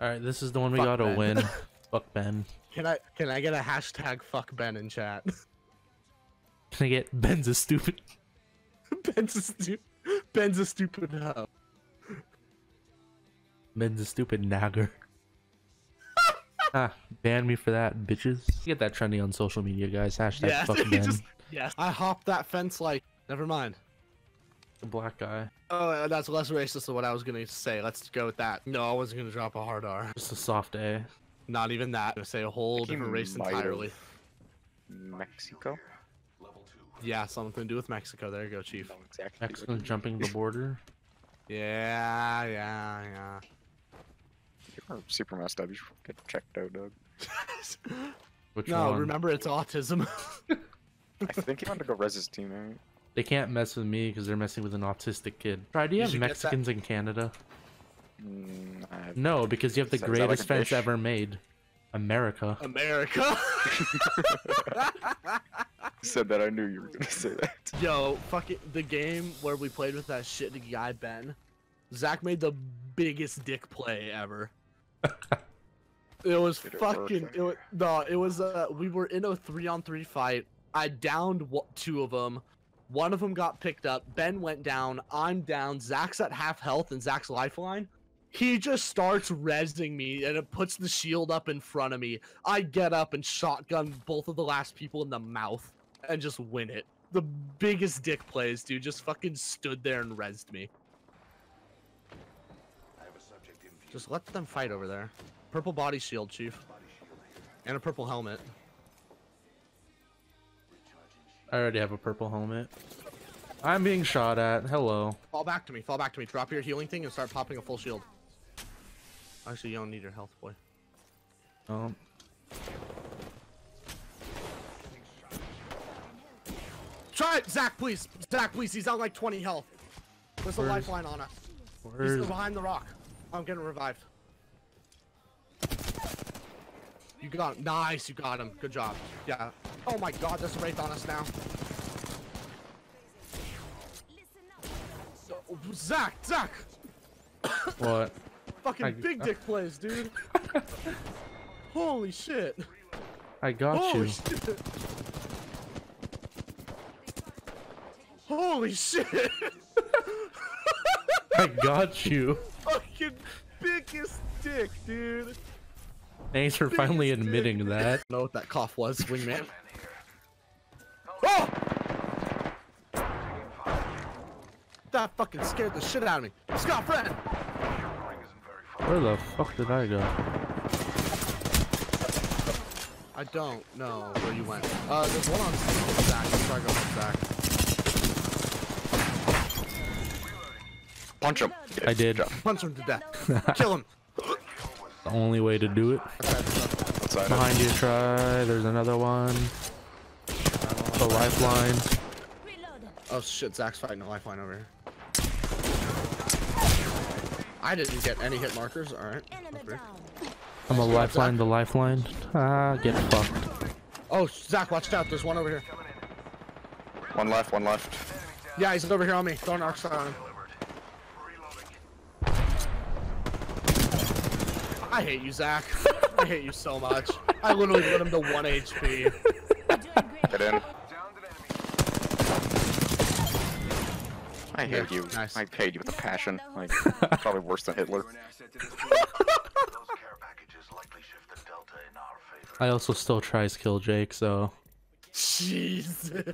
All right, this is the one we Fuck gotta Ben. win. Fuck Ben. Can I can I get a hashtag fuck Ben in chat? Can I get Ben's a stupid? Ben's a stupid. Ben's a stupid hoe. Ben's a stupid nagger. ah, ban me for that, bitches. Get that trendy on social media, guys. Hashtag Yes, fuck Ben. just- yes. I hopped that fence like. Never mind. The black guy. Oh, uh, that's less racist than what I was gonna say. Let's go with that. No, I wasn't gonna drop a hard R. Just a soft A. Not even that. I'm gonna say a whole He different race might have. entirely. Mexico? Yeah, something to do with Mexico. There you go, Chief. No, exactly. Mexican jumping the border. Yeah, yeah, yeah. You're super messed up. You should get checked out, Doug. Which no, one? remember it's autism. I think he wanted to go res his teammate. They can't mess with me because they're messing with an autistic kid. Try, do you, You have should get that- Mexicans in Canada? Mm, have... No, because you have the Is that- is like greatest fence dish? ever made. America. America. said that I knew you were gonna say that. Yo, fuck it. the game where we played with that shit guy Ben. Zach made the biggest dick play ever. it was it fucking. It was, no, it was. Uh, we were in a three on three fight. I downed wa- two of them. One of them got picked up. Ben went down. I'm down. Zach's at half health and Zach's lifeline. He just starts resing me and it puts the shield up in front of me. I get up and shotgun both of the last people in the mouth and just win it. The biggest dick plays, dude. Just fucking stood there and rezzed me. Just let them fight over there. Purple body shield, chief. And a purple helmet. I already have a purple helmet. I'm being shot at. Hello. Fall back to me. Fall back to me. Drop your healing thing and start popping a full shield. Actually, you don't need your health, boy. Um, Try it, Zach, please. Zach, please. He's on like 20 health. There's a lifeline on us. He's behind the rock. I'm getting revived. You got him. Nice, you got him. Good job. Yeah. Oh my god, there's a wraith on us now. Oh, Zach, Zach! what? Fucking I- big dick plays, dude. Holy shit. I got Holy you. shit. Holy shit. I got you. Fucking biggest dick, dude. Thanks for finally Biggest admitting that. know what that cough was, wingman. Oh! That fucking scared the shit out of me. Scott friend! Where the fuck did I go? I don't know where you went. Uh, there's one on Zach. Let's try to go with Zach. Punch him. I did. Punch him to death. Kill him. The only way to do it. Outside of- Behind you, try. There's another one. The lifeline. Oh shit, Zach's fighting a lifeline over here. I didn't get any hit markers. Alright. I'm a lifeline. The lifeline. Ah, get fucked. Oh, Zach, watch out. There's one over here. One left, one left. Yeah, he's over here on me. Throwing arc star on him. I hate you, Zach. I hate you so much. I literally put him to 1 HP. Get in. I hate Yeah, you. nice. I hate you with a passion. Like, probably worse than Hitler. I also still tries kill Jake, so Jesus.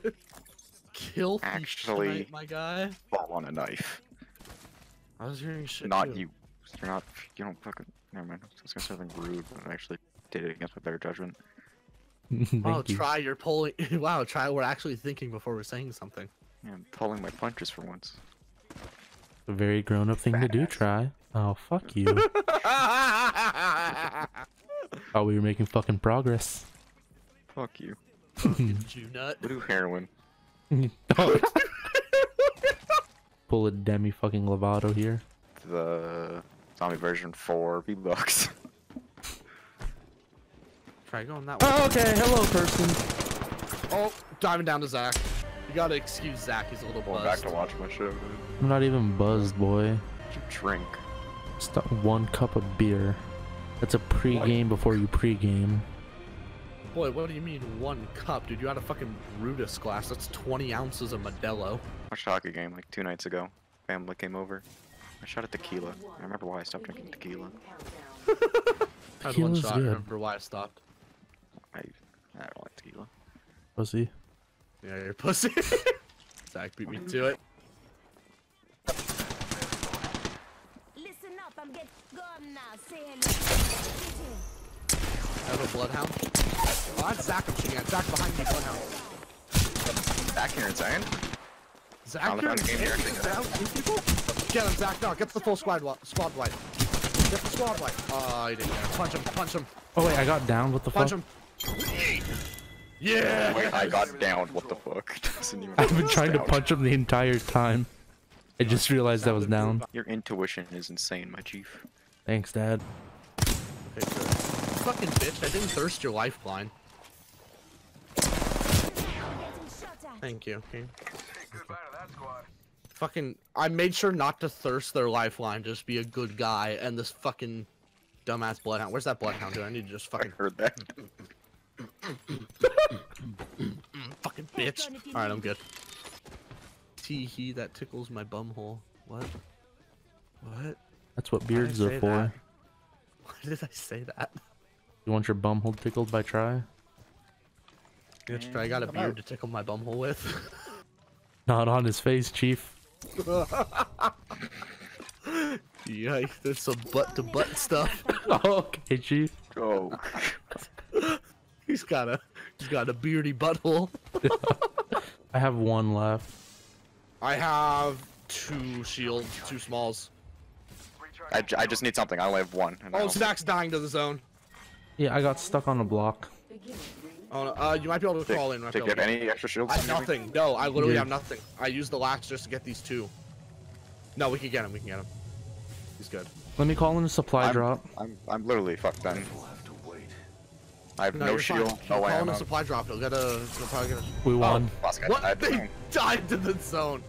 Kill Actually- my guy. Fall on a knife. I was hearing shit. Not too. you. You're not. You don't fucking. Never mind. I was gonna say something rude, but I actually did it against my better judgment. thank Oh, you. try. You're pulling. wow, try. We're actually thinking before we're saying something. Yeah, I'm pulling my punches for once. A very grown-up thing to do. Try. Oh fuck you. Thought we were making fucking progress. Fuck you. you nut. We do heroin. Pull a demi fucking Lovato here. The zombie version for V Bucks. Try going that way. Oh, okay, hello person. Oh, diving down to Zach. You gotta excuse Zach. He's a little Going back buzzed. to watch my show, dude. I'm not even buzzed, boy. You drink. Just got one cup of beer. That's a pre-game before you pre-game. Boy, what do you mean one cup, dude? You had a fucking Brutus glass. That's 20 ounces of Modelo. watched a hockey game like two nights ago. Family came over. I shot at tequila. I remember why I stopped drinking tequila. I had one Tequila's shot. I remember why I stopped. I I don't like tequila. Pussy. Yeah, you're pussy. Zach beat me to it. Listen up, I'm get gone now. Say hello. I have a bloodhound. Oh, that's Zach I'm shooting at. Zach behind me, bloodhound. Back here inside. Zach, Found the- you're found the game here. insane. Down two people? Get him, Zach. No, get the full squad squad white. Get the squad white. Oh, he didn't get him. Punch him. Punch him. Oh wait, I got down. What the Punch fuck? him. Yeah. Wait, I got down. What the fuck? Doesn't even I've been trying to punch him the entire time. I just realized I was down. Your intuition is insane, my chief. Thanks, Dad. Okay. Fucking bitch. I didn't thirst your lifeline. Getting shot at. Thank you. Okay. Fucking, I made sure not to thirst their lifeline. Just be a good guy. And this fucking dumbass bloodhound. Where's that bloodhound, dude? I need to just I fucking, heard that. fucking bitch. All right, I'm good. Tee hee, that tickles my bumhole. What? What? That's what Why did I beards are for. that? Why did I say that? You want your bumhole tickled by Try? Bitch, I got a beard to tickle my bumhole with. Not on his face, Chief. Yikes, that's some butt to butt stuff. okay, Chief. Oh. He's got a, he's got a beardy butthole. I have one left. I have two shields, two smalls. I, I just need something. I only have one. and Oh, don't- Zach's dying to the zone. Yeah, I got stuck on a block. Oh, no, uh, you might be able to Did, crawl in. you might did be you able have any extra shields? I have nothing. No, I literally Yeah. have nothing. I used the lax just to get these two. No, we can get him. We can get him. He's good. Let me call in a supply I'm, drop. I'm, I'm literally fucked then. I have no, you're fine. shield, Keep no calling ammo. a supply drop. He'll get a. He'll probably get a. We won. Last guy What? died. They died to the zone.